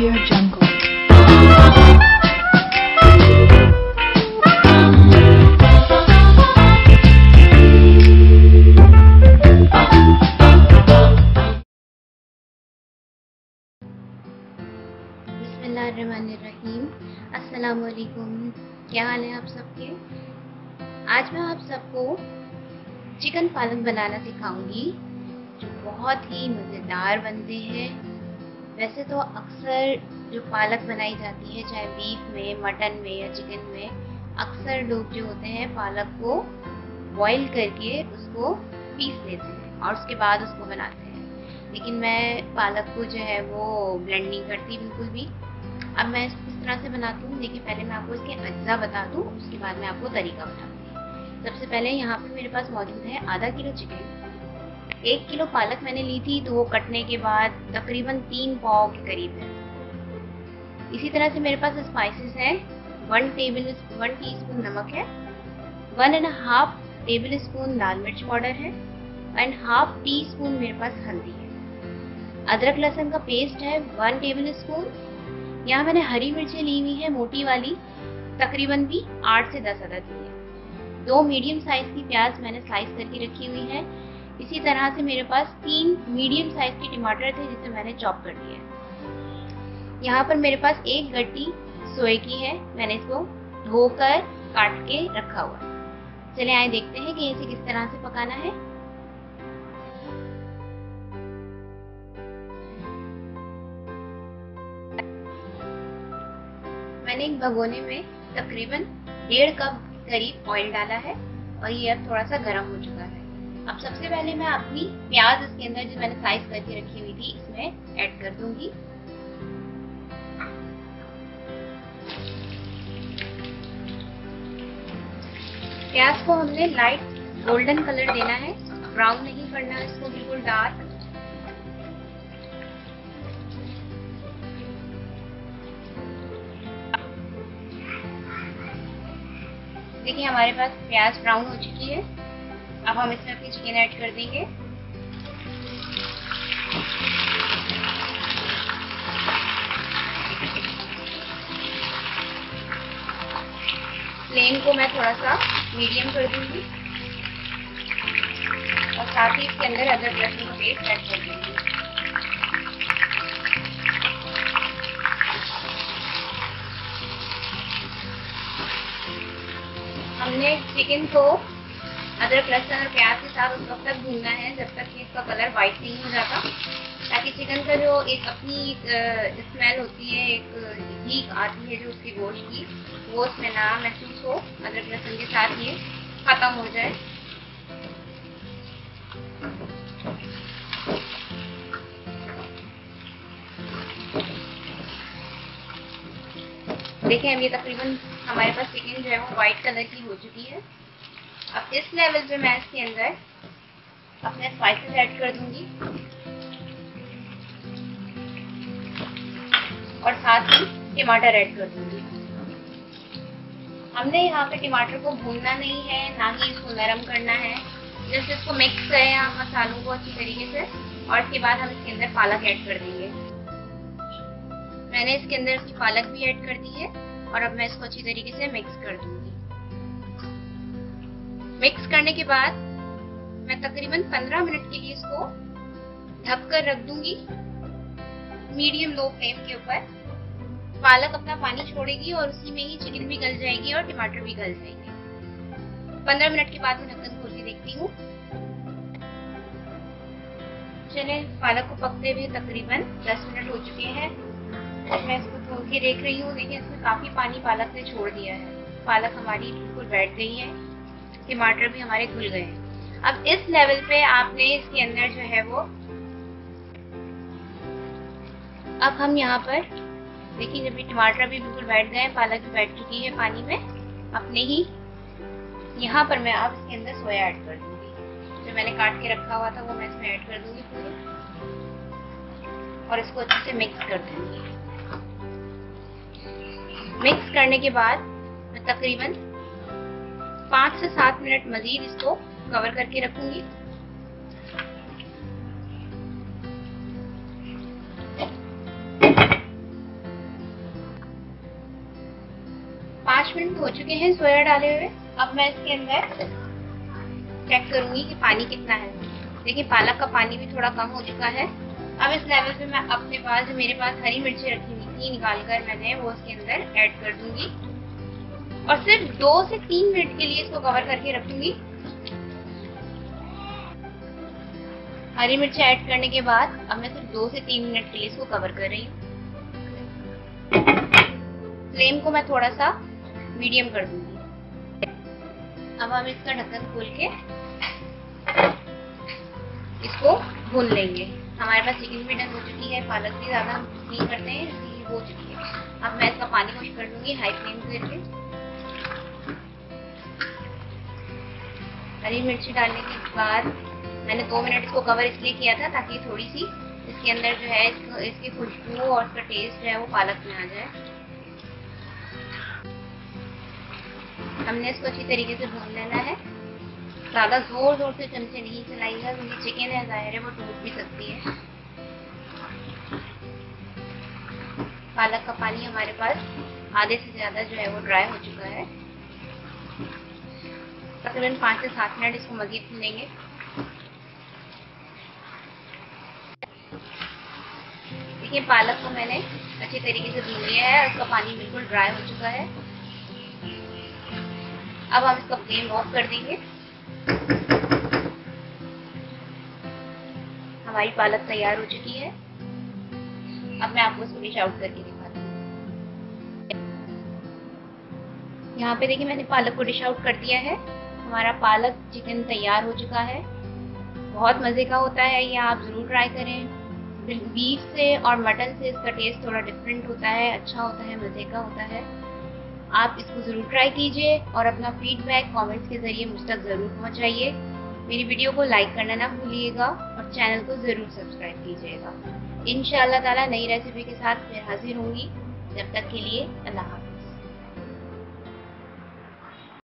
Audio Jungle. क्या हाल है आप सबके? आज मैं आप सबको चिकन पालक बनाना सिखाऊँगी, जो बहुत ही मज़ेदार बनते हैं। वैसे तो अक्सर जो पालक बनाई जाती है, चाहे बीफ में मटन में या चिकन में, अक्सर लोग जो होते हैं, पालक को बॉईल करके उसको पीस लेते हैं और उसके बाद उसको बनाते हैं। लेकिन मैं पालक को जो है, वो ब्लेंड नहीं करती बिल्कुल भी। अब मैं किस तरह से बनाती हूँ, देखिए पहले मैं आपको इसके अज्जा बता दूँ, उसके बाद मैं आपको तरीका बताऊँगी। सबसे पहले यहाँ पे मेरे पास मौजूद है आधा किलो चिकन एक किलो पालक मैंने ली थी तो वो कटने के बाद तकरीबन तीन पाव के करीब है। इसी तरह से मेरे पास स्पाइसेस हैं। One table one teaspoon नमक है। One and half tablespoon लाल मिर्च पाउडर है। एंड हाफ़ टी स्पून मेरे पास हल्दी है। अदरक लहसुन का पेस्ट है वन टेबल स्पून यहाँ मैंने हरी मिर्चें ली हुई है, मोटी वाली। तकरीबन भी आठ से दस अदद ली है। दो मीडियम साइज़ की प्याज मैंने स्लाइस करके रखी हुई है। इसी तरह से मेरे पास तीन मीडियम साइज़ के टमाटर थे जिसे मैंने चॉप कर दिया है। यहाँ पर मेरे पास एक गड्डी सोए की है। मैंने इसको धोकर काट के रखा हुआ है। चले आए देखते हैं कि इसे किस तरह से पकाना है। मैंने एक भगोने में तकरीबन डेढ़ कप करीब ऑयल डाला है और ये अब थोड़ा सा गर्म हो चुका है। अब सबसे पहले मैं अपनी प्याज इसके अंदर जो मैंने स्लाइस करके रखी हुई थी, इसमें ऐड कर दूँगी। प्याज को हमने लाइट गोल्डन कलर देना है। ब्राउन नहीं करना, इसको बिल्कुल डार्क देखिए, हमारे पास प्याज ब्राउन हो चुकी है। अब हम इसमें अपनी चिकन ऐड कर देंगे। फ्लेम को मैं थोड़ा सा मीडियम कर दूँगी। और साथ ही इसके अंदर अदरक लहसुन का पेस्ट ऐड कर दूँगी। हमने चिकन को अदरक लहसुन और प्याज के साथ उस वक्त तक भूनना है, जब तक कि इसका कलर वाइट नहीं हो जाता, ताकि चिकन का जो एक अपनी स्मेल होती है, एक हीक आती है जो उसकी गोश्त की, वो उसमें ना महसूस हो अदरक लहसुन के साथ ये ख़त्म हो जाए। देखिए, अब ये तकरीबन हमारे पास चिकन जो है वो वाइट कलर की हो चुकी है। अब इस लेवल पे मैं इसके अंदर अपने स्पाइसेस ऐड कर दूँगी। और साथ ही टमाटर ऐड कर दूँगी। हमने यहाँ पे टमाटर को भूनना नहीं है, ना ही इसको नरम करना है। जस्ट इसको मिक्स करें आप मसालों को अच्छी तरीके से, और इसके बाद हम इसके अंदर पालक ऐड कर देंगे। मैंने इसके अंदर पालक भी ऐड कर दी है, और अब मैं इसको अच्छी तरीके से मिक्स कर दूँगी। मिक्स करने के बाद मैं तकरीबन 15 मिनट के लिए इसको ढक कर रख दूँगी। मीडियम लो फ्लेम के ऊपर। पालक अपना पानी छोड़ेगी और उसी में ही चिकन भी गल जाएगी और टमाटर भी गल जाएँगे। 15 मिनट के बाद मैं ढक्कन खोल के देखती हूँ। चले, पालक को पकते हुए तकरीबन 10 मिनट हो चुके हैं। मैं इसको खोल के देख रही हूँ। देखिए, इसमें काफ़ी पानी पालक ने छोड़ दिया है। पालक हमारी बिल्कुल बैठ गई है। टमाटर भी हमारे घुल गए हैं। अब इस लेवल पे आपने इसके अंदर जो है वो अब हम यहाँ पर देखिए, जब टमाटर भी बिल्कुल बैठ गए पालक भी बैठ चुकी है पानी में, अपने ही यहाँ पर मैं अब इसके अंदर सोया ऐड कर दूँगी। जो मैंने काट के रखा हुआ था, वो मैं इसमें ऐड कर दूँगी पूरी। और इसको अच्छे से मिक्स कर दूँगी। मिक्स करने के बाद मैं तकरीबन पाँच से सात मिनट मजीद इसको कवर करके रखूँगी। पाँच मिनट हो चुके हैं सोया डाले हुए। अब मैं इसके अंदर चेक करूँगी कि पानी कितना है। देखिए, पालक का पानी भी थोड़ा कम हो चुका है। अब इस लेवल पे मैं अपने पास जो मेरे पास हरी मिर्ची रखी हुई थी निकाल कर मैंने वो उसके अंदर ऐड कर दूँगी। और सिर्फ़ दो से तीन मिनट के लिए इसको कवर करके रखूँगी। हरी मिर्च ऐड करने के बाद अब मैं सिर्फ़ दो से तीन मिनट के लिए इसको कवर कर रही हूँ। फ्लेम को मैं थोड़ा सा मीडियम कर दूँगी। अब हम इसका ढक्कन खोल के इसको भून लेंगे। हमारे पास चिकन भी डन हो चुकी है, पालक भी ज़्यादा हम नहीं करते हैं हो चुकी है। अब मैं इसका पानी खुश कर दूँगी हाई फ्लेम करके हरी मिर्ची डालने के बाद मैंने दो मिनट इसको कवर इसलिए किया था ताकि थोड़ी सी इसके अंदर जो है इसकी खुशबू और इसका टेस्ट जो है वो पालक में आ जाए। हमने इसको अच्छी तरीके से भून लेना है। ज़्यादा ज़ोर ज़ोर से चमचे नहीं चलाइएगा, क्योंकि चिकन है, ज़ाहिर है वो टूट भी सकती है। पालक का पानी हमारे पास आधे से ज़्यादा जो है वो ड्राई हो चुका है। तकरीबन पाँच से सात मिनट इसको मजीद भूनेंगे। देखिए, पालक को मैंने अच्छे तरीके से भून लिया है उसका पानी बिल्कुल ड्राई हो चुका है। अब हम इसका फ्लेम ऑफ़ कर देंगे। हमारी पालक तैयार हो चुकी है। अब मैं आपको इसको डिश आउट करके दिखाती हूँ। यहाँ पे देखिए, मैंने पालक को डिश आउट कर दिया है। हमारा पालक चिकन तैयार हो चुका है। बहुत मज़े का होता है ये, आप ज़रूर ट्राई करें। बीफ से और मटन से इसका टेस्ट थोड़ा डिफरेंट होता है अच्छा होता है, मज़े का होता है। आप इसको ज़रूर ट्राई कीजिए और अपना फीडबैक कमेंट्स के ज़रिए मुझ तक ज़रूर पहुँचाइए। मेरी वीडियो को लाइक करना ना भूलिएगा और चैनल को ज़रूर सब्सक्राइब कीजिएगा। इन ताला नई रेसिपी के साथ फिर हाजिर होंगी। जब तक के लिए अल्लाह हाफ़